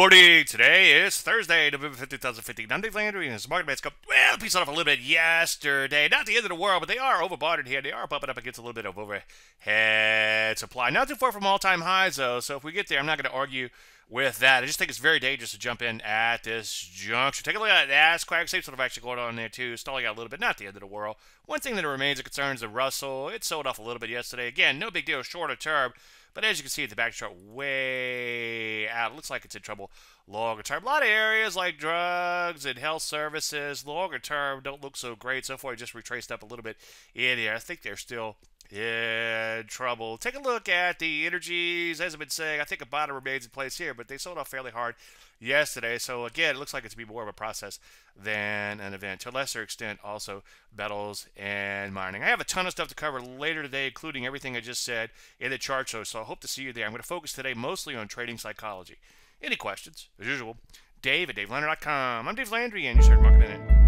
morning. Today is Thursday, November 5th, 2015. I'm Landry, and this market bets go, well, piece off a little bit yesterday. Not the end of the world, but they are overbought in here. They are bumping up against a little bit of overhead supply. Not too far from all-time highs, though, so if we get there, I'm not going to argue with that. I just think it's very dangerous to jump in at this juncture. Take a look at that NASDAQ. Same sort of action going on there, too. Stalling out a little bit. Not the end of the world. One thing that remains a concern is the Russell. It sold off a little bit yesterday. Again, no big deal. Shorter term. But as you can see at the back chart, way out. It looks like it's in trouble longer term. A lot of areas like drugs and health services, longer term, don't look so great. So far, it just retraced up a little bit in here. I think they're still in trouble. Take a look at the energies. As I've been saying, I think a bottom remains in place here, but they sold off fairly hard yesterday. So again, it looks like it's be more of a process than an event. To a lesser extent, also metals and mining. I have a ton of stuff to cover later today, including everything I just said in the chart show. So I hope to see you there. I'm going to focus today mostly on trading psychology. Any questions? As usual, Dave at DaveLandry.com. I'm Dave Landry, and you started marketing it.